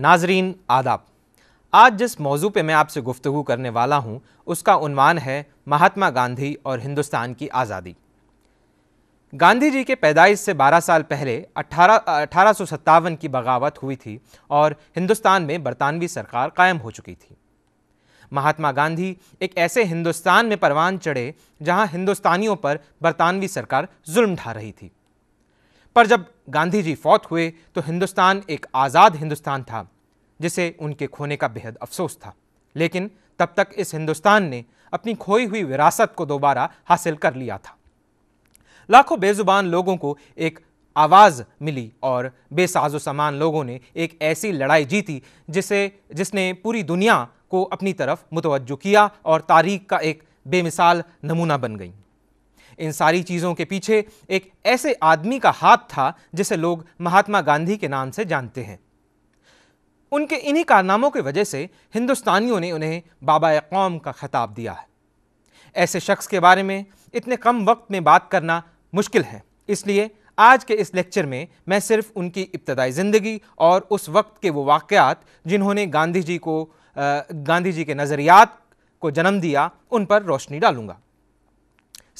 नाजरीन, आदाब। आज जिस मौजू पे मैं आपसे गुफ्तु करने वाला हूँ, उसका उनवान है महात्मा गांधी और हिंदुस्तान की आज़ादी। गांधी जी के पैदाइश से 12 साल पहले अठारह अठारह की बगावत हुई थी और हिंदुस्तान में बरतानवी सरकार कायम हो चुकी थी। महात्मा गांधी एक ऐसे हिंदुस्तान में परवान चढ़े जहाँ हिंदुस्तानियों पर बरतानवी सरकार जुल्म ढा रही थी। पर जब गांधी जी फौत हुए तो हिंदुस्तान एक आज़ाद हिंदुस्तान था, जिसे उनके खोने का बेहद अफसोस था। लेकिन तब तक इस हिंदुस्तान ने अपनी खोई हुई विरासत को दोबारा हासिल कर लिया था। लाखों बेजुबान लोगों को एक आवाज़ मिली और बेसाजो सामान लोगों ने एक ऐसी लड़ाई जीती, जिसे, जिसने पूरी दुनिया को अपनी तरफ़ मुतवजो किया और तारीख का एक बेमिसाल नमूना बन गई। इन सारी चीज़ों के पीछे एक ऐसे आदमी का हाथ था, जिसे लोग महात्मा गांधी के नाम से जानते हैं। उनके इन्हीं कारनामों की वजह से हिंदुस्तानियों ने उन्हें बाबा कौम का खिताब दिया है। ऐसे शख्स के बारे में इतने कम वक्त में बात करना मुश्किल है। इसलिए आज के इस लेक्चर में मैं सिर्फ़ उनकी इब्तदाई ज़िंदगी और उस वक्त के वो वाक़ात जिन्होंने गांधी जी को गांधी जी के नज़रियात को जन्म दिया, उन पर रोशनी डालूँगा।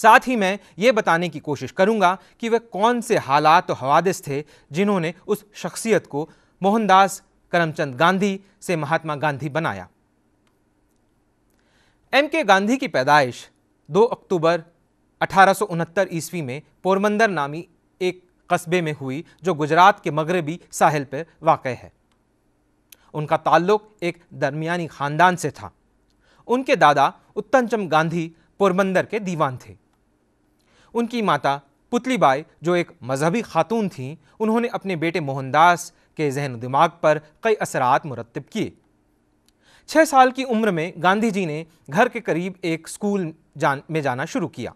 साथ ही मैं ये बताने की कोशिश करूँगा कि वह कौन से हालात और हवादिस थे जिन्होंने उस शख्सियत को मोहनदास करमचंद गांधी से महात्मा गांधी बनाया। एम के गांधी की पैदाइश 2 अक्टूबर अठारह सौ उनहत्तर ईस्वी में पोरबंदर नामी एक कस्बे में हुई, जो गुजरात के मगरबी साहिल पर वाक़ है। उनका ताल्लुक एक दरमियानी ख़ानदान से था। उनके दादा उत्तमचंद गांधी पोरबंदर के दीवान थे। उनकी माता पुतलीबाई जो एक मजहबी खातून थीं, उन्होंने अपने बेटे मोहनदास के जहन दिमाग पर कई असरात मुरतब किए। छः साल की उम्र में गांधी जी ने घर के करीब एक स्कूल जान, में जाना शुरू किया।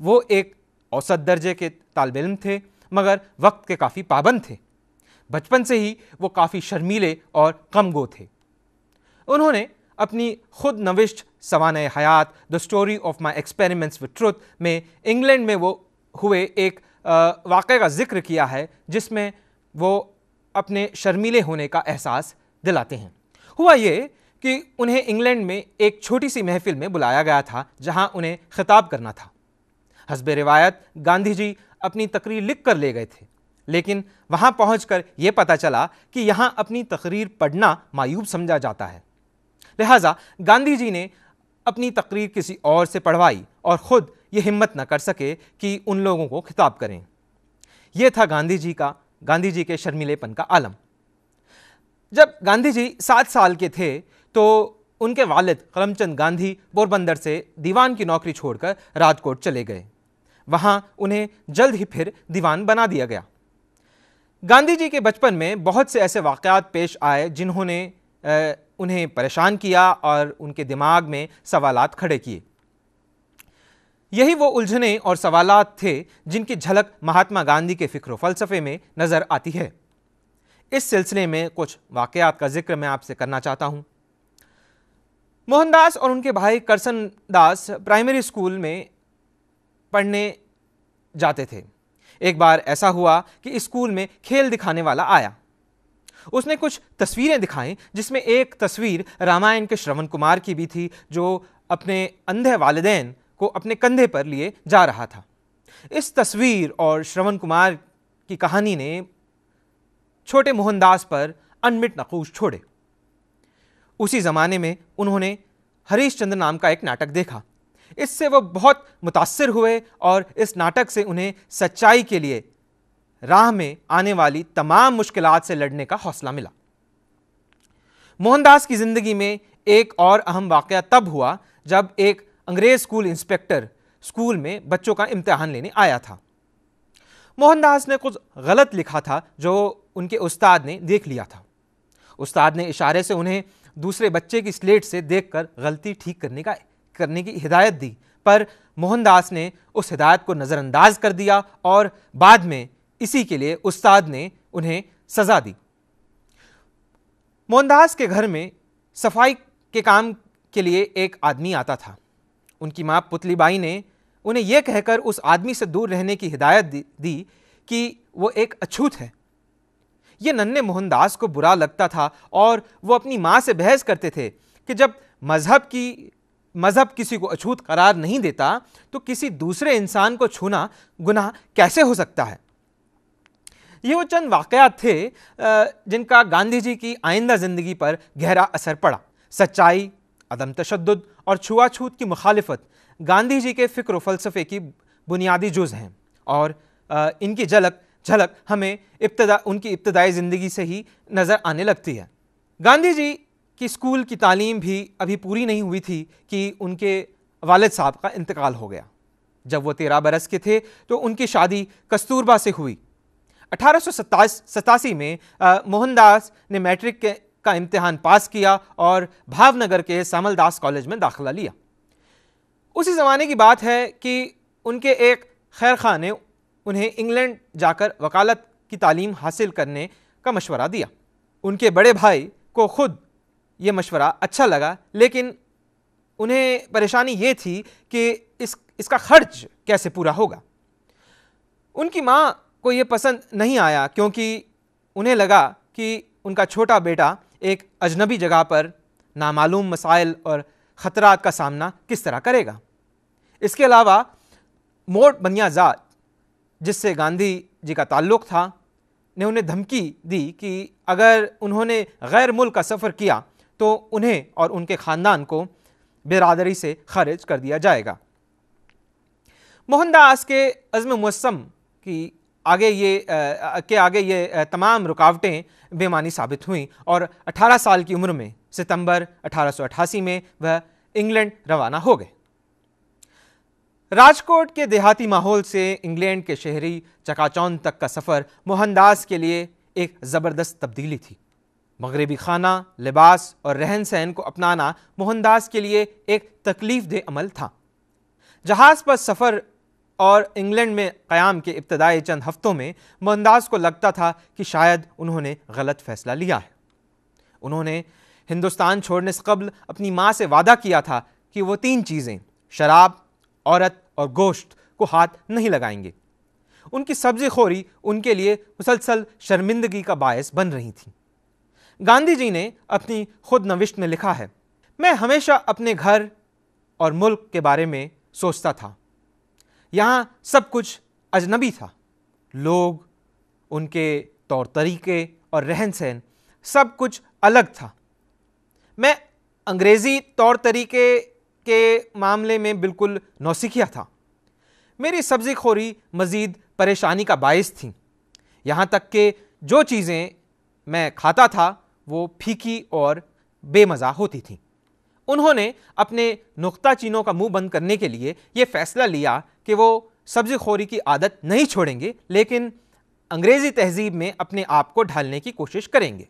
वो एक औसत दर्जे के तालब इम थे, मगर वक्त के काफ़ी पाबंद थे। बचपन से ही वो काफ़ी शर्मीले और कम गो थे। उन्होंने अपनी खुद नविश्त सवान हयात the story of my experiments with truth में इंग्लैंड में वो हुए एक वाक़े का ज़िक्र किया है, जिसमें वो अपने शर्मीले होने का एहसास दिलाते हैं। हुआ ये कि उन्हें इंग्लैंड में एक छोटी सी महफिल में बुलाया गया था, जहाँ उन्हें खिताब करना था। हसब रिवायत गांधी जी अपनी तकरीर लिख कर ले गए थे, लेकिन वहाँ पहुंचकर यह पता चला कि यहाँ अपनी तकरीर पढ़ना मायूब समझा जाता है। लिहाजा गांधी जी ने अपनी तकरीर किसी और से पढ़वाई और ख़ुद ये हिम्मत न कर सके कि उन लोगों को खिताब करें। यह था गांधी जी का गांधी जी के शर्मिलेपन का आलम। जब गांधी जी सात साल के थे तो उनके वालिद करमचंद गांधी पोरबंदर से दीवान की नौकरी छोड़कर राजकोट चले गए। वहाँ उन्हें जल्द ही फिर दीवान बना दिया गया। गांधी जी के बचपन में बहुत से ऐसे वाक़ात पेश आए जिन्होंने उन्हें परेशान किया और उनके दिमाग में सवालात खड़े किए। यही वो उलझने और सवालात थे जिनकी झलक महात्मा गांधी के फ़िक्र फ़लसफ़े में नज़र आती है। इस सिलसिले में कुछ वाक़ात का ज़िक्र मैं आपसे करना चाहता हूँ। मोहनदास और उनके भाई करसन दास प्राइमरी स्कूल में पढ़ने जाते थे। एक बार ऐसा हुआ कि स्कूल में खेल दिखाने वाला आया। उसने कुछ तस्वीरें दिखाई, जिसमें एक तस्वीर रामायण के श्रवण कुमार की भी थी, जो अपने अंधे वालदेन को अपने कंधे पर लिए जा रहा था। इस तस्वीर और श्रवण कुमार की कहानी ने छोटे मोहनदास पर अनमिट नकूश छोड़े। उसी ज़माने में उन्होंने हरीश चंद्र नाम का एक नाटक देखा। इससे वह बहुत मुतासर हुए और इस नाटक से उन्हें सच्चाई के लिए राह में आने वाली तमाम मुश्किल से लड़ने का हौसला मिला। मोहनदास की ज़िंदगी में एक और अहम वाक़ तब हुआ जब एक अंग्रेज़ स्कूल इंस्पेक्टर स्कूल में बच्चों का इम्तहान लेने आया था। मोहनदास ने कुछ गलत लिखा था जो उनके उस्ताद ने देख लिया था। उस्ताद ने इशारे से उन्हें दूसरे बच्चे की स्लेट से देखकर गलती ठीक करने का, करने की हिदायत दी, पर मोहनदास ने उस हिदायत को नज़रअंदाज कर दिया और बाद में इसी के लिए उस्ताद ने उन्हें सज़ा दी। मोहनदास के घर में सफ़ाई के काम के लिए एक आदमी आता था। उनकी माँ पुतलीबाई ने उन्हें यह कहकर उस आदमी से दूर रहने की हिदायत दी, कि वो एक अछूत है। ये नन्हे मोहनदास को बुरा लगता था और वो अपनी माँ से बहस करते थे कि जब मज़हब की मज़हब किसी को अछूत करार नहीं देता तो किसी दूसरे इंसान को छूना गुनाह कैसे हो सकता है? ये वो चंद वाक़ात थे जिनका गांधी जी की आइंदा ज़िंदगी पर गहरा असर पड़ा। सच्चाई, अदम तशद और छुआछूत की मुखालफत गांधी जी के फ़िक्र फ़लसफ़े की बुनियादी जुज़ हैं। और इनकी झलक झलक हमें इब्तदा, उनकी इब्तदाई ज़िंदगी से ही नज़र आने लगती है। गांधी जी की स्कूल की तालीम भी अभी पूरी नहीं हुई थी कि उनके वालद साहब का इंतकाल हो गया। जब वो तेरह बरस के थे तो उनकी शादी कस्तूरबा से हुई। अठारह में मोहनदास ने मैट्रिक के, का इम्तिहान पास किया और भावनगर के सामलदास कॉलेज में दाखिला लिया। उसी ज़माने की बात है कि उनके एक खैर खां ने उन्हें इंग्लैंड जाकर वकालत की तालीम हासिल करने का मशवरा दिया। उनके बड़े भाई को खुद ये मशवरा अच्छा लगा, लेकिन उन्हें परेशानी ये थी कि इस, इसका खर्च कैसे पूरा होगा। उनकी माँ को ये पसंद नहीं आया क्योंकि उन्हें लगा कि उनका छोटा बेटा एक अजनबी जगह पर नामालूम मसाइल और ख़तरात का सामना किस तरह करेगा। इसके अलावा मोट बनियाजात जिससे गांधी जी का ताल्लुक़ था, ने उन्हें धमकी दी कि अगर उन्होंने गैर मुल्क का सफ़र किया तो उन्हें और उनके ख़ानदान को बिरादरी से खारिज कर दिया जाएगा। मोहनदास के अज़म मौसम की आगे ये के आगे ये तमाम रुकावटें बेमानी साबित हुई और 18 साल की उम्र में सितंबर 1888 में वह इंग्लैंड रवाना हो गए। राजकोट के देहाती माहौल से इंग्लैंड के शहरी चकाचौंध तक का सफ़र मोहनदास के लिए एक ज़बरदस्त तब्दीली थी। मगरबी खाना, लिबास और रहन सहन को अपनाना मोहनदास के लिए एक तकलीफ़ दे अमल था। जहाज़ पर सफ़र और इंग्लैंड में क़याम के इब्तदाई चंद हफ्तों में मोहनदास को लगता था कि शायद उन्होंने गलत फ़ैसला लिया है। उन्होंने हिंदुस्तान छोड़ने से कबल अपनी माँ से वादा किया था कि वो तीन चीज़ें, शराब, औरत और गोश्त को हाथ नहीं लगाएँगे। उनकी सब्ज़ी खोरी उनके लिए मुसलसल शर्मिंदगी का बायस बन रही थी। गांधी जी ने अपनी खुद नविश्त में लिखा है, मैं हमेशा अपने घर और मुल्क के बारे में सोचता था। यहाँ सब कुछ अजनबी था। लोग, उनके तौर तरीके और रहन सहन सब कुछ अलग था। मैं अंग्रेज़ी तौर तरीके के मामले में बिल्कुल नौसिखिया था। मेरी सब्ज़ी खोरी मज़ीद परेशानी का बायस थी। यहाँ तक कि जो चीज़ें मैं खाता था, वो फीकी और बेमज़ा होती थी। उन्होंने अपने नुख्ता चीनों का मुँह बंद करने के लिए ये फैसला लिया कि वो सब्ज़ी खोरी की आदत नहीं छोड़ेंगे लेकिन अंग्रेज़ी तहजीब में अपने आप को ढालने की कोशिश करेंगे।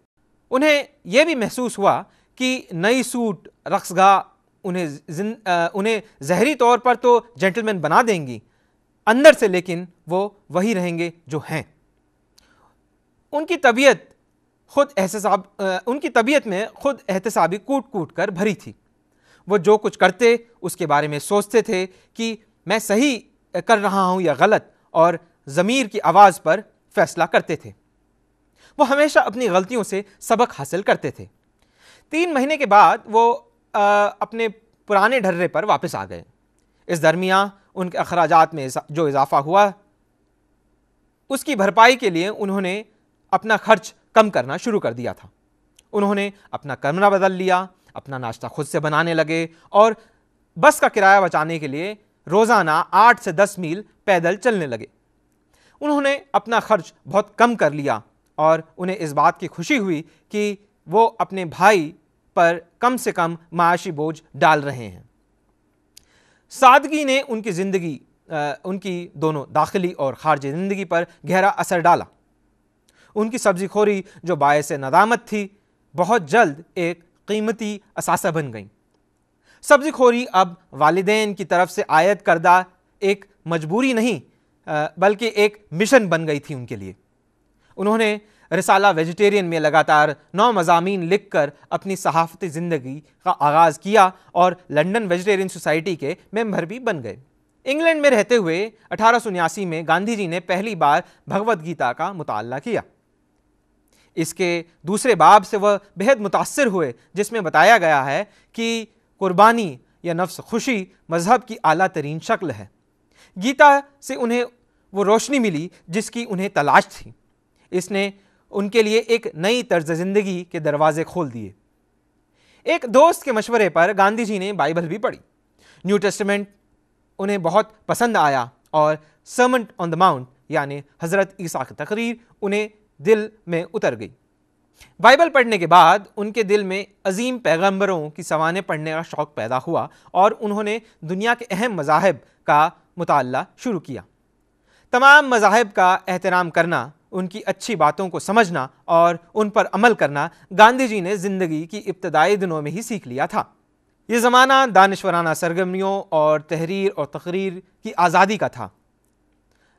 उन्हें यह भी महसूस हुआ कि नई सूट रक्सगा उन्हें आ, उन्हें जहरी तौर पर तो जेंटलमैन बना देंगी अंदर से लेकिन वो वही रहेंगे जो हैं। उनकी तबीयत खुद एहतसाब उनकी तबीयत में खुद एहतसाबी कूट कूट कर भरी थी। वो जो कुछ करते उसके बारे में सोचते थे कि मैं सही कर रहा हूँ या गलत और ज़मीर की आवाज़ पर फैसला करते थे। वो हमेशा अपनी गलतियों से सबक हासिल करते थे। तीन महीने के बाद वो आ, अपने पुराने ढर्रे पर वापस आ गए। इस दरमियान उनके अखराज में जो इजाफा हुआ उसकी भरपाई के लिए उन्होंने अपना खर्च कम करना शुरू कर दिया था। उन्होंने अपना कमरा बदल लिया अपना नाश्ता खुद से बनाने लगे और बस का किराया बचाने के लिए रोज़ाना आठ से दस मील पैदल चलने लगे। उन्होंने अपना खर्च बहुत कम कर लिया और उन्हें इस बात की खुशी हुई कि वो अपने भाई पर कम से कम माशी बोझ डाल रहे हैं। सादगी ने उनकी ज़िंदगी उनकी दोनों दाखिली और खारजी ज़िंदगी पर गहरा असर डाला। उनकी सब्ज़ी खोरी जो बायस नदामत थी, बहुत जल्द एक कीमती असासा बन गई। सब्ज़ी खोरी अब वालदेन की तरफ़ से आयत करदा एक मजबूरी नहीं बल्कि एक मिशन बन गई थी उनके लिए। उन्होंने रिसाला वेजिटेरियन में लगातार नौ मजामी लिख कर अपनी सहाफ़ती ज़िंदगी का आगाज़ किया और लंदन वेजिटेरियन सोसाइटी के मेंबर भी बन गए। इंग्लैंड में रहते हुए अठारह में गांधी जी ने पहली बार भगवद गीता का मुताला किया। इसके दूसरे बाब से वह बेहद मुतासर हुए, जिसमें बताया गया है कि कुर्बानी या नफ्स खुशी मज़हब की आला तरीन शक्ल है। गीता से उन्हें वो रोशनी मिली जिसकी उन्हें तलाश थी। इसने उनके लिए एक नई तर्ज ज़िंदगी के दरवाजे खोल दिए। एक दोस्त के मशवरे पर गांधी जी ने बाइबल भी पढ़ी। न्यू टेस्टमेंट उन्हें बहुत पसंद आया और सर्मेंट ऑन द माउंट यानी हज़रत ईसा की तकरीर, उन्हें दिल में उतर गई। बाइबल पढ़ने के बाद उनके दिल में अजीम पैगंबरों की सवानें पढ़ने का शौक़ पैदा हुआ और उन्होंने दुनिया के अहम मजाहब का मुताल शुरू किया। तमाम मजाहब का एहतराम करना, उनकी अच्छी बातों को समझना और उन पर अमल करना गांधी जी ने ज़िंदगी की इब्तदाई दिनों में ही सीख लिया था। ये ज़माना दानश्वराना सरगर्मियों और तहरीर और तकरीर की आज़ादी का था।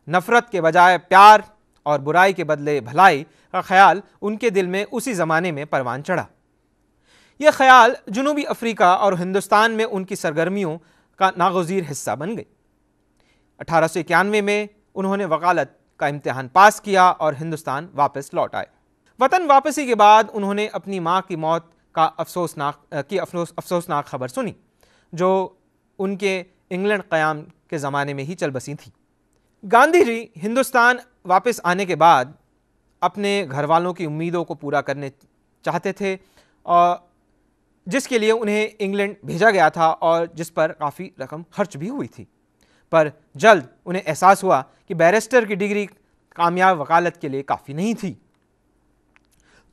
नफ़रत के बजाय प्यार और बुराई के बदले भलाई का ख्याल उनके दिल में उसी ज़माने में परवान चढ़ा। यह ख्याल जनूबी अफ्रीका और हिंदुस्तान में उनकी सरगर्मियों का नागजीर हिस्सा बन गई। अठारह सौ इक्यानवे में उन्होंने वकालत का इम्तहान पास किया और हिंदुस्तान वापस लौट आए। वतन वापसी के बाद उन्होंने अपनी माँ की मौत का अफसोसनाक की अफसोस अफसोसनाक खबर सुनी, जो उनके इंग्लैंड क़याम के ज़माने में ही चल बसी थी। गांधी जी हिंदुस्तान वापस आने के बाद अपने घर वालों की उम्मीदों को पूरा करने चाहते थे और जिसके लिए उन्हें इंग्लैंड भेजा गया था और जिस पर काफ़ी रकम खर्च भी हुई थी। पर जल्द उन्हें एहसास हुआ कि बैरिस्टर की डिग्री कामयाब वकालत के लिए काफ़ी नहीं थी।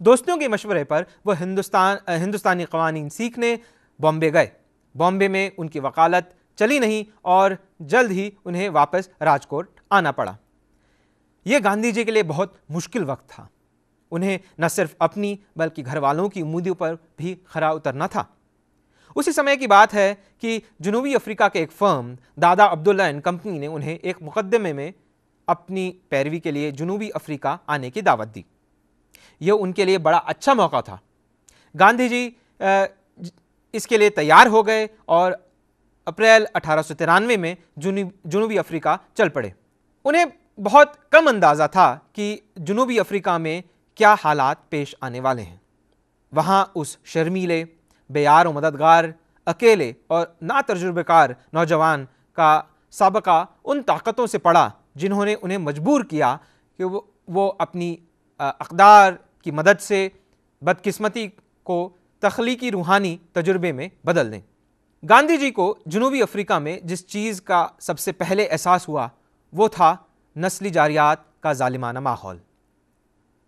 दोस्तों के मशवरे पर वह हिंदुस्तान हिंदुस्तानी कवानीन सीखने बॉम्बे गए। बॉम्बे में उनकी वकालत चली नहीं और जल्द ही उन्हें वापस राजकोट आना पड़ा। यह गांधी जी के लिए बहुत मुश्किल वक्त था। उन्हें न सिर्फ़ अपनी, बल्कि घर वालों की उम्मीदों पर भी खरा उतरना था। उसी समय की बात है कि जनूबी अफ्रीका के एक फर्म, दादा अब्दुल्ला एंड कंपनी ने उन्हें एक मुकदमे में अपनी पैरवी के लिए जनूबी अफ्रीका आने की दावत दी। यह उनके लिए बड़ा अच्छा मौका था। गांधी जी इसके लिए तैयार हो गए और अप्रैल अठारह सौ तिरानवे में जुनूबी अफ्रीका चल पड़े। उन्हें बहुत कम अंदाज़ा था कि जनूबी अफ्रीका में क्या हालात पेश आने वाले हैं। वहाँ उस शर्मीले, बेयार व मददगार, अकेले और ना तजुर्बेकार नौजवान का सबका उन ताकतों से पड़ा जिन्होंने उन्हें मजबूर किया कि वो वो अपनी अकदार की मदद से बदकिस्मती को तख्लीकी रूहानी तजुर्बे में बदल दें। गांधी जी को जनूबी अफ्रीका में जिस चीज़ का सबसे पहले एहसास हुआ वो था नस्ली जारियात का ालिमाना माहौल।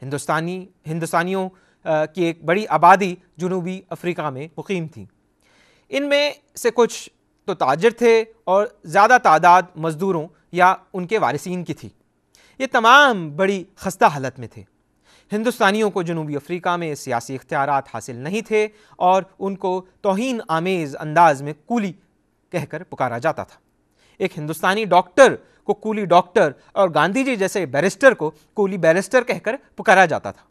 हिंदुस्तानी, हिंदुस्तानियों की एक बड़ी आबादी जनूबी अफ्रीका में मुकीम थी। इनमें से कुछ तो ताजर थे और ज़्यादा तादाद मज़दूरों या उनके वारसिन की थी। ये तमाम बड़ी खस्ता हालत में थे। हिंदुस्तानियों को जनूबी अफ्रीका में सियासी इख्तियार हासिल नहीं थे और उनको तोहन आमेज़ अंदाज में कूली कहकर पुकारा जाता था। एक हिंदुस्तानी डॉक्टर को कूली डॉक्टर और गांधी जी जैसे बैरिस्टर को कूली बैरिस्टर कहकर पुकारा जाता था।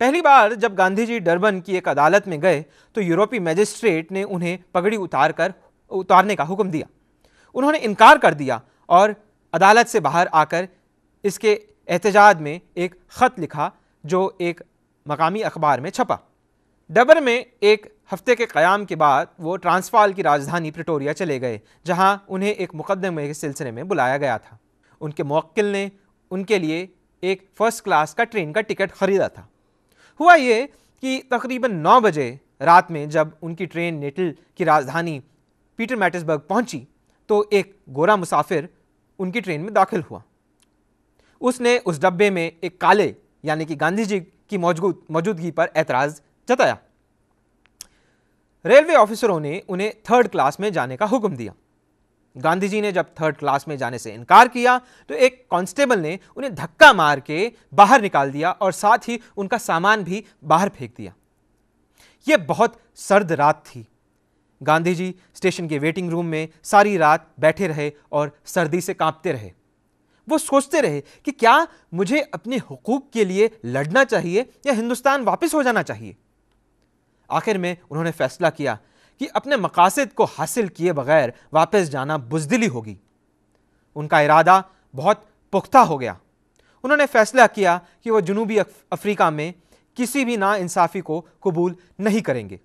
पहली बार जब गांधी जी डरबन की एक अदालत में गए तो यूरोपीय मजिस्ट्रेट ने उन्हें पगड़ी उतार कर उतारने का हुक्म दिया। उन्होंने इनकार कर दिया और अदालत से बाहर आकर इसके एहतजाज में एक ख़त लिखा, जो एक मकामी अखबार में छपा। डबर में एक हफ़्ते के क़याम के बाद वो ट्रांसफाल की राजधानी प्रिटोरिया चले गए, जहाँ उन्हें एक मुकदमे के सिलसिले में बुलाया गया था। उनके मवक्ल ने उनके लिए एक फ़र्स्ट क्लास का ट्रेन का टिकट ख़रीदा था। हुआ ये कि तकरीबन नौ बजे रात में जब उनकी ट्रेन नेटल की राजधानी पीटर मैटिसबर्ग पहुँची तो एक गोरा मुसाफिर उनकी ट्रेन में दाखिल हुआ। उसने उस डब्बे में एक काले, यानी कि गांधी जी की मौजूद मौजूदगी पर एतराज़ जताया। रेलवे ऑफिसरों ने उन्हें थर्ड क्लास में जाने का हुक्म दिया। गांधी जी ने जब थर्ड क्लास में जाने से इनकार किया तो एक कांस्टेबल ने उन्हें धक्का मार के बाहर निकाल दिया और साथ ही उनका सामान भी बाहर फेंक दिया। यह बहुत सर्द रात थी। गांधी जी स्टेशन के वेटिंग रूम में सारी रात बैठे रहे और सर्दी से कांपते रहे। वो सोचते रहे कि क्या मुझे अपने हुकूक के लिए लड़ना चाहिए या हिंदुस्तान वापस हो जाना चाहिए? आखिर में उन्होंने फैसला किया कि अपने मकासद को हासिल किए बगैर वापस जाना बुजदिली होगी। उनका इरादा बहुत पुख्ता हो गया। उन्होंने फैसला किया कि वह जनूबी अफ्रीका में किसी भी नाइंसाफ़ी को कबूल नहीं करेंगे।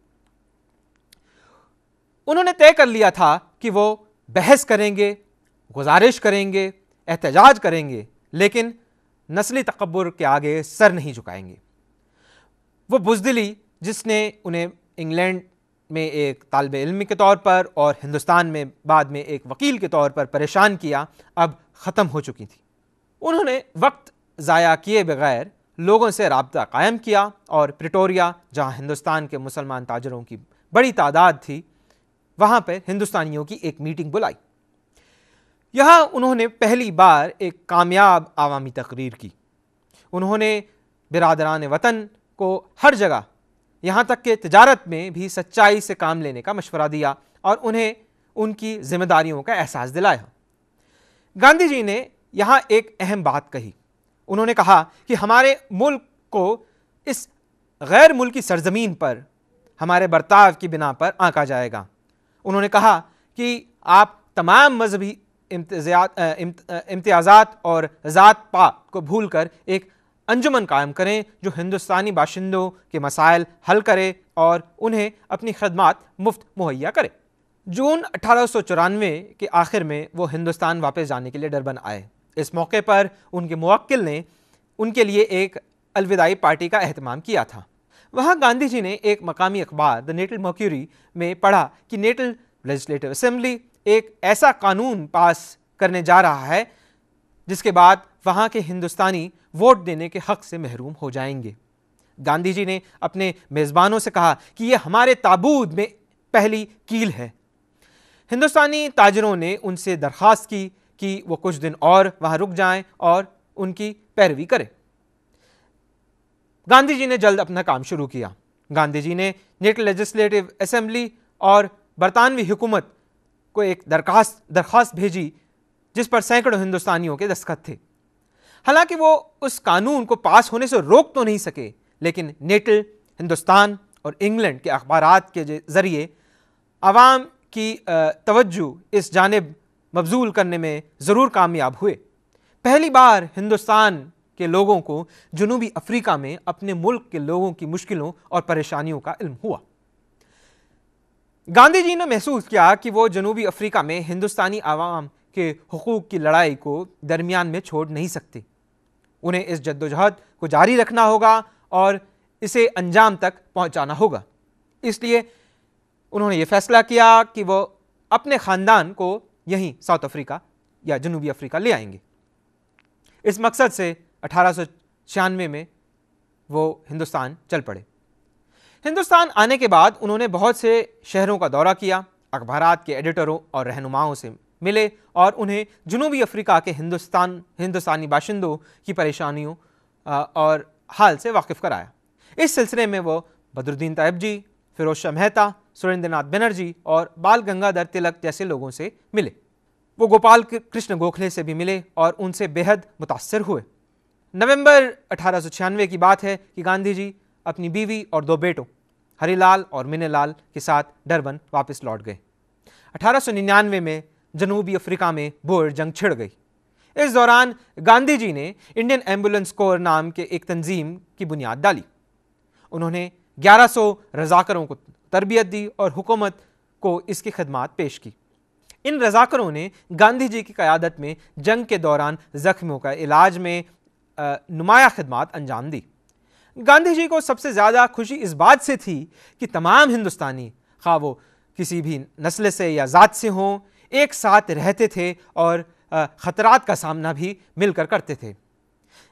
उन्होंने तय कर लिया था कि वो बहस करेंगे, गुजारिश करेंगे, एहतजाज करेंगे, लेकिन नस्ली तकबर के आगे सर नहीं झुकाएँगे। वो बुजदिली जिसने उन्हें इंग्लैंड में एक तालब इल्म के तौर पर और हिंदुस्तान में बाद में एक वकील के तौर पर परेशान किया, अब ख़त्म हो चुकी थी। उन्होंने वक्त ज़ाया किए बगैर लोगों से रबता कायम किया और प्रिटोरिया, जहाँ हिंदुस्तान के मुसलमान ताजरों की बड़ी तादाद थी, वहाँ पर हिंदुस्तानियों की एक मीटिंग बुलाई। यहाँ उन्होंने पहली बार एक कामयाब आवामी तकरीर की। उन्होंने बिरादरान वतन को हर जगह यहाँ तक कि तजारत में भी सच्चाई से काम लेने का मशवरा दिया और उन्हें उनकी जिम्मेदारियों का एहसास दिलाया। गांधी जी ने यहाँ एक अहम बात कही। उन्होंने कहा कि हमारे मुल्क को इस गैर मुल्की सरजमीन पर, हमारे बर्ताव की बिना पर आंका जाएगा। उन्होंने कहा कि आप तमाम मजहबी इम्तियाज़ात और ज़ात पात को भूल कर एक अंजुमन कायम करें, जो हिंदुस्तानी बाशिंदों के मसाइल हल करे और उन्हें अपनी खदमात मुफ़्त मुहैया करे। जून अठारह के आखिर में वो हिंदुस्तान वापस जाने के लिए डरबन आए। इस मौके पर उनके मुवक्किल ने उनके लिए एक अलविदाई पार्टी का अहतमाम किया था। वहाँ गांधी जी ने एक मकामी अखबार, द नेटल मर्क्यूरी, में पढ़ा कि नेटल लेजिस्लेटिव असम्बली एक ऐसा कानून पास करने जा रहा है, जिसके बाद वहाँ के हिंदुस्तानी वोट देने के हक से महरूम हो जाएँगे। गांधी जी ने अपने मेज़बानों से कहा कि यह हमारे ताबूत में पहली कील है। हिंदुस्तानी ताजरों ने उनसे दरख्वास्त की कि वो कुछ दिन और वहाँ रुक जाएँ और उनकी पैरवी करें। गांधी जी ने जल्द अपना काम शुरू किया। गांधी जी ने नेट लेजिस्लेटिव असेंबली और बरतानवी हुकूमत को एक दरखास्त दरख्वास्त भेजी, जिस पर सैकड़ों हिंदुस्तानियों के दस्तखत थे। हालाँकि वो उस कानून को पास होने से रोक तो नहीं सके, लेकिन नेटल, हिंदुस्तान और इंग्लैंड के अखबार के ज़रिए आवाम की तवज्जो इस जानब मबजूल करने में ज़रूर कामयाब हुए। पहली बार हिंदुस्तान के लोगों को जनूबी अफ्रीका में अपने मुल्क के लोगों की मुश्किलों और परेशानियों का इल्म हुआ। गांधी जी ने महसूस किया कि वो जनूबी अफ्रीका में हिंदुस्तानी आवाम के हकूक़ की लड़ाई को दरमियान में छोड़ नहीं सकते। उन्हें इस जद्दोजहद को जारी रखना होगा और इसे अंजाम तक पहुंचाना होगा। इसलिए उन्होंने ये फैसला किया कि वो अपने ख़ानदान को यहीं साउथ अफ्रीका या जनूबी अफ्रीका ले आएँगे। इस मकसद से अठारह सौ छियानवे में वो हिंदुस्तान चल पड़े। हिंदुस्तान आने के बाद उन्होंने बहुत से शहरों का दौरा किया अखबार के एडिटरों और रहनुमाओं से मिले और उन्हें जनूबी अफ्रीका के हिंदुस्तान, हिंदुस्तानी बाशिंदों की परेशानियों और हाल से वाकिफ कराया। इस सिलसिले में वो बदरुद्दीन तैयब जी, फिरोज शाह मेहता, सुरेंद्रनाथ बनर्जी और बाल गंगाधर तिलक जैसे लोगों से मिले। वो गोपाल कृष्ण गोखले से भी मिले और उनसे बेहद मुतासर हुए। नवंबर अठारह सौ छियानवे की बात है कि गांधी जी अपनी बीवी और दो बेटों, हरिलाल और मिनेलाल के साथ डरबन वापस लौट गए। अठारह सौ निन्यानवे में जनूबी अफ्रीका में बोर जंग छिड़ गई। इस दौरान गांधी जी ने इंडियन एंबुलेंस कोर नाम के एक तंजीम की बुनियाद डाली। उन्होंने 1100 रजाकरों को तरबियत दी और हुकूमत को इसकी खदमात पेश की। इन रजाकरों ने गांधी जी की क़्यादत में जंग के दौरान ज़ख्मियों का इलाज में नुमाया खदमात अंजाम दी। गांधी जी को सबसे ज़्यादा खुशी इस बात से थी कि तमाम हिंदुस्तानी खा वो किसी भी नस्ल से या ज़ात से हों एक साथ रहते थे और ख़तरात का सामना भी मिलकर करते थे।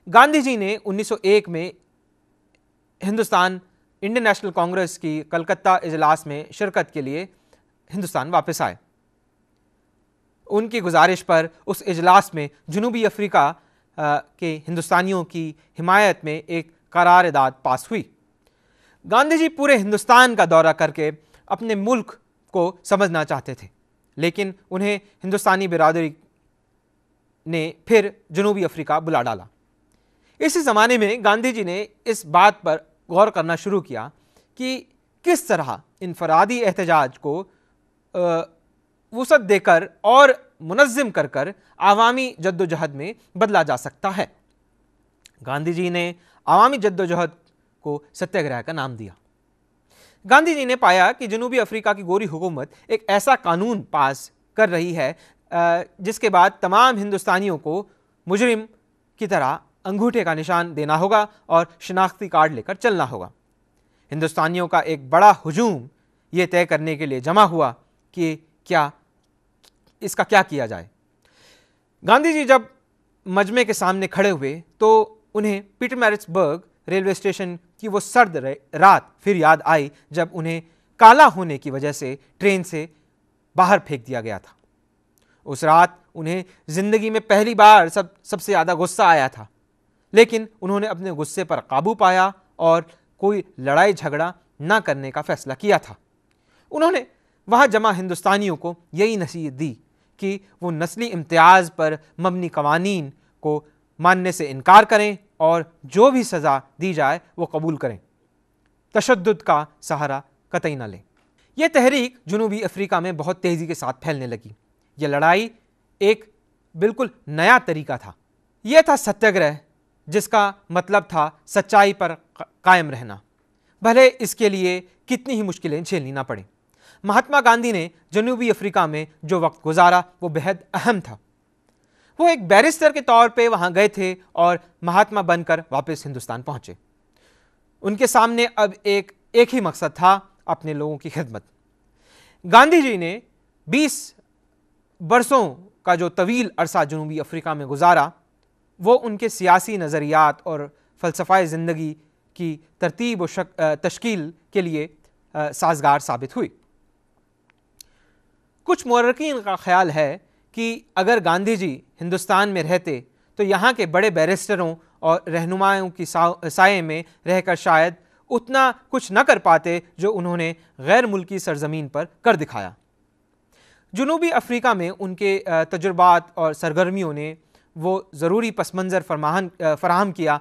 गांधी जी ने 1901 में हिंदुस्तान इंडियन नेशनल कांग्रेस की कलकत्ता इजलास में शिरकत के लिए हिंदुस्तान वापस आए। उनकी गुजारिश पर उस इजलास में जनूबी अफ्रीका के हिंदुस्तानियों की हिमायत में एक करारदाद पास हुई। गांधी जी पूरे हिंदुस्तान का दौरा करके अपने मुल्क को समझना चाहते थे। लेकिन उन्हें हिंदुस्तानी बिरादरी ने फिर जनूबी अफ्रीका बुला डाला। इसी ज़माने में गांधी जी ने इस बात पर गौर करना शुरू किया कि किस तरह इनफरादी एहतजाज को वसत देकर और मुनज़म कर कर आवामी जद्दोजहद में बदला जा सकता है। गांधी जी ने आवामी जद्दोजहद को सत्याग्रह का नाम दिया। गांधी जी ने पाया कि जनूबी अफ्रीका की गोरी हुकूमत एक ऐसा कानून पास कर रही है जिसके बाद तमाम हिंदुस्तानियों को मुजरिम की तरह अंगूठे का निशान देना होगा और शनाख्ती कार्ड लेकर चलना होगा। हिंदुस्तानियों का एक बड़ा हजूम ये तय करने के लिए जमा हुआ कि क्या, इसका क्या किया जाए। गांधी जी जब मजमे के सामने खड़े हुए तो उन्हें पीटर मैरिट्सबर्ग रेलवे स्टेशन की वो सर्द रात फिर याद आई जब उन्हें काला होने की वजह से ट्रेन से बाहर फेंक दिया गया था। उस रात उन्हें ज़िंदगी में पहली बार सब, सबसे ज़्यादा गुस्सा आया था। लेकिन उन्होंने अपने गुस्से पर काबू पाया और कोई लड़ाई झगड़ा ना करने का फैसला किया था। उन्होंने वहाँ जमा हिंदुस्तानियों को यही नसीहत दी कि वो नस्ली इम्तियाज़ पर मबनी कवानीन को मानने से इनकार करें और जो भी सज़ा दी जाए, वो कबूल करें। तशद का सहारा कतई न लें। यह तहरीक जनूबी अफ्रीका में बहुत तेज़ी के साथ फैलने लगी। यह लड़ाई एक बिल्कुल नया तरीका था। यह था सत्याग्रह, जिसका मतलब था सच्चाई पर कायम रहना। भले इसके लिए कितनी ही मुश्किलें झेलनी ना पड़े। महात्मा गांधी ने जनूबी अफ्रीका में जो वक्त गुजारा, वो बेहद अहम था। वो एक बैरिस्टर के तौर पे वहाँ गए थे और महात्मा बनकर वापस हिंदुस्तान पहुँचे। उनके सामने अब एक एक ही मकसद था, अपने लोगों की खिदमत। गांधी जी ने 20 बरसों का जो तवील अरसा जनूबी अफ्रीका में गुजारा, वो उनके सियासी नज़रियात और फ़लसफ़ा ज़िंदगी की तरतीब और तश्कील के लिए साजगार साबित हुई। कुछ मौरकिन का ख्याल है कि अगर गांधी जी हिंदुस्तान में रहते तो यहाँ के बड़े बैरिस्टरों और रहनुमाओं की साय में रहकर शायद उतना कुछ न कर पाते जो उन्होंने गैर मुल्की सरजमीन पर कर दिखाया। जनूबी अफ्रीका में उनके तजुर्बात और सरगर्मियों ने वो ज़रूरी पस मंज़र फरमाहन फराहम किया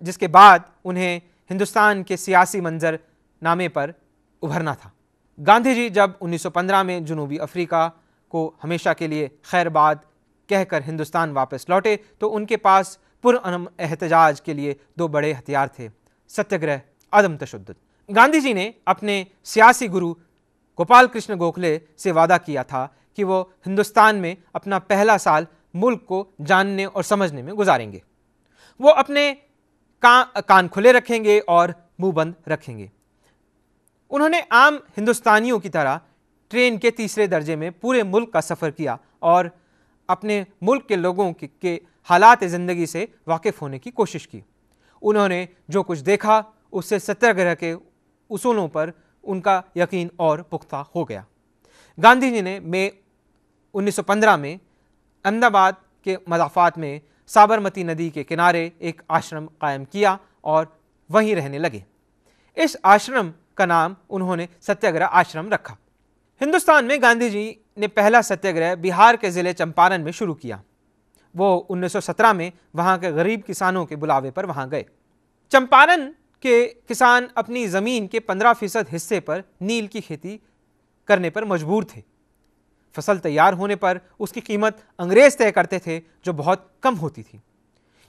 जिसके बाद उन्हें हिंदुस्तान के सियासी मंजर नामे पर उभरना था। गांधी जी जब 1915 में जनूबी अफ्रीका को हमेशा के लिए खैरबाद कहकर हिंदुस्तान वापस लौटे तो उनके पास पुरअम एहतजाज के लिए दो बड़े हथियार थे। सत्याग्रह अदम तशद गांधी जी ने अपने सियासी गुरु गोपाल कृष्ण गोखले से वादा किया था कि वो हिंदुस्तान में अपना पहला साल मुल्क को जानने और समझने में गुजारेंगे। वो अपने का, कान खुले रखेंगे और मुँह बंद रखेंगे। उन्होंने आम हिंदुस्तानियों की तरह ट्रेन के तीसरे दर्जे में पूरे मुल्क का सफ़र किया और अपने मुल्क के लोगों के, के हालात ज़िंदगी से वाकिफ़ होने की कोशिश की। उन्होंने जो कुछ देखा उससे सत्याग्रह के उसूलों पर उनका यकीन और पुख्ता हो गया। गांधी जी ने मई 1915 में अहमदाबाद के मदाफात में साबरमती नदी के किनारे एक आश्रम कायम किया और वहीं रहने लगे। इस आश्रम का नाम उन्होंने सत्याग्रह आश्रम रखा। हिंदुस्तान में गांधी जी ने पहला सत्याग्रह बिहार के ज़िले चंपारण में शुरू किया। वो 1917 में वहाँ के गरीब किसानों के बुलावे पर वहाँ गए। चंपारण के किसान अपनी ज़मीन के 15 फ़ीसद हिस्से पर नील की खेती करने पर मजबूर थे। फ़सल तैयार होने पर उसकी कीमत अंग्रेज़ तय करते थे, जो बहुत कम होती थी।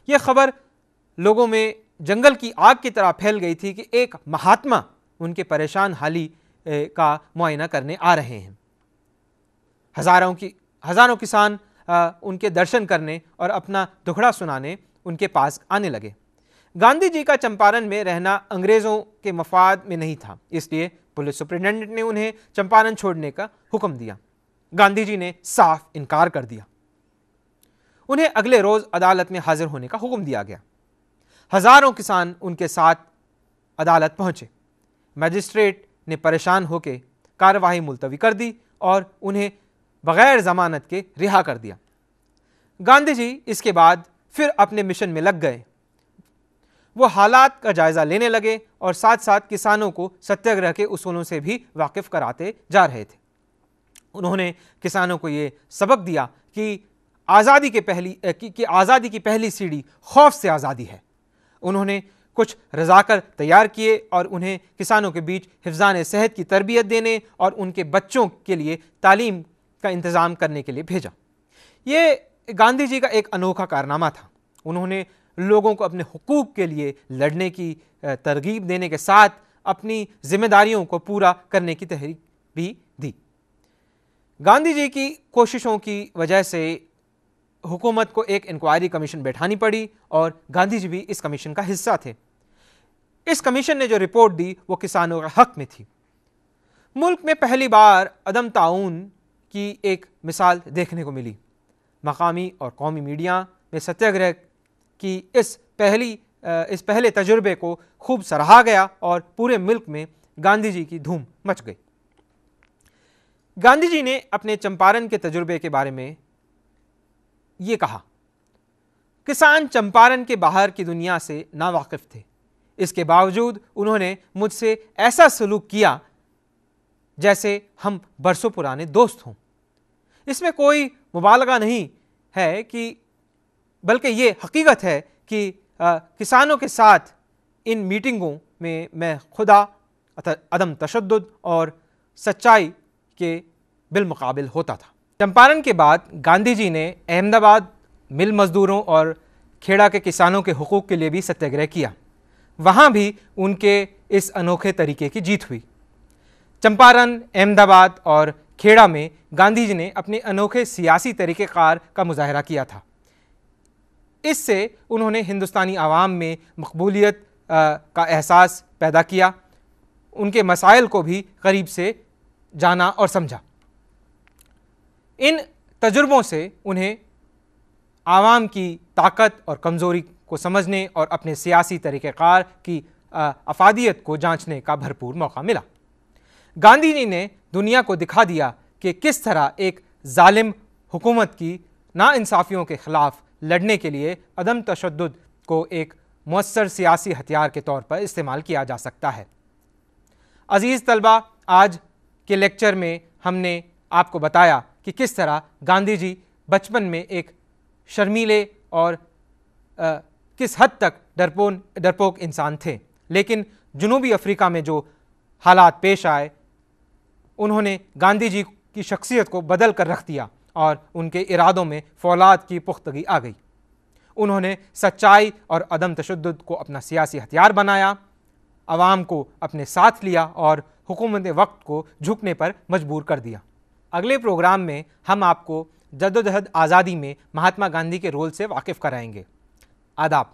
यह खबर लोगों में जंगल की आग की तरह फैल गई थी कि एक महात्मा उनके परेशान हाली का मुआयना करने आ रहे हैं। हज़ारों की, हज़ारों किसान उनके दर्शन करने और अपना दुखड़ा सुनाने उनके पास आने लगे। गांधी जी का चंपारण में रहना अंग्रेज़ों के मफाद में नहीं था, इसलिए पुलिस सुप्रिंटेंडेंट ने उन्हें चंपारण छोड़ने का हुक्म दिया। गांधी जी ने साफ़ इनकार कर दिया। उन्हें अगले रोज़ अदालत में हाजिर होने का हुक्म दिया गया। हज़ारों किसान उनके साथ अदालत पहुँचे। मजिस्ट्रेट ने परेशान होकर कार्रवाई मुलतवी कर दी और उन्हें बगैर जमानत के रिहा कर दिया। गांधी जी इसके बाद फिर अपने मिशन में लग गए। वो हालात का जायज़ा लेने लगे और साथ साथ किसानों को सत्याग्रह के उसूलों से भी वाकिफ़ कराते जा रहे थे। उन्होंने किसानों को ये सबक दिया कि आज़ादी के पहली कि, कि आज़ादी की पहली सीढ़ी खौफ से आज़ादी है। उन्होंने कुछ रजाकर तैयार किए और उन्हें किसानों के बीच हिफान सेहत की तरबियत देने और उनके बच्चों के लिए तालीम का इंतज़ाम करने के लिए भेजा। ये गांधी जी का एक अनोखा कारनामा था। उन्होंने लोगों को अपने हकूक़ के लिए लड़ने की तरगीब देने के साथ अपनी जिम्मेदारियों को पूरा करने की तहरीक भी दी। गांधी जी की कोशिशों की वजह से हुकूमत को एक इंक्वायरी कमीशन बैठानी पड़ी और गांधी जी भी इस कमीशन का हिस्सा थे। इस कमीशन ने जो रिपोर्ट दी, वो किसानों के हक में थी। मुल्क में पहली बार अदम ताउन की एक मिसाल देखने को मिली। मकामी और कौमी मीडिया में सत्याग्रह की इस पहली इस पहले तजुर्बे को खूब सराहा गया और पूरे मुल्क में गांधी जी की धूम मच गई। गांधी जी ने अपने चंपारण के तजुर्बे के बारे में ये कहा, किसान चंपारण के बाहर की दुनिया से नावाकिफ थे। इसके बावजूद उन्होंने मुझसे ऐसा सलूक किया जैसे हम बरसों पुराने दोस्त हों। इसमें कोई मुबालगा नहीं है कि बल्कि ये हकीकत है कि आ, किसानों के साथ इन मीटिंगों में मैं खुदा अदम तशद और सच्चाई के बिलमुकाबिल होता था। चंपारण के बाद गांधी जी ने अहमदाबाद मिल मज़दूरों और खेड़ा के किसानों के हकूक़ के लिए भी सत्याग्रह किया। वहाँ भी उनके इस अनोखे तरीके की जीत हुई। चंपारण, अहमदाबाद और खेड़ा में गांधी जी ने अपने अनोखे सियासी तरीक़ेकार का मुजाहरा किया था। इससे उन्होंने हिंदुस्तानी आवाम में मकबूलियत का एहसास पैदा किया। उनके मसाइल को भी करीब से जाना और समझा। इन तजुर्बों से उन्हें आवाम की ताकत और कमज़ोरी को समझने और अपने सियासी तरीक़ार की अफादियत को जांचने का भरपूर मौका मिला। गांधी जी ने दुनिया को दिखा दिया कि किस तरह एक जालिम हुकूमत की नाइंसाफ़ियों के ख़िलाफ़ लड़ने के लिए अदम तशद को एक मौसर सियासी हथियार के तौर पर इस्तेमाल किया जा सकता है। अज़ीज़ तलबा आज के लेक्चर में हमने आपको बताया कि किस तरह गांधी जी बचपन में एक शर्मीले और आ, किस हद तक डरपोन, डरपोक इंसान थे। लेकिन जनूबी अफ्रीका में जो हालात पेश आए, उन्होंने गांधी जी की शख्सियत को बदल कर रख दिया और उनके इरादों में फौलाद की पुख्तगी आ गई। उन्होंने सच्चाई और अदम तशद को अपना सियासी हथियार बनाया आवाम को अपने साथ लिया और हुकूमत वक्त को झुकने पर मजबूर कर दिया। अगले प्रोग्राम में हम आपको जदोजहद आज़ादी में महात्मा गांधी के रोल से वाकिफ़ कराएँगे। आदाब।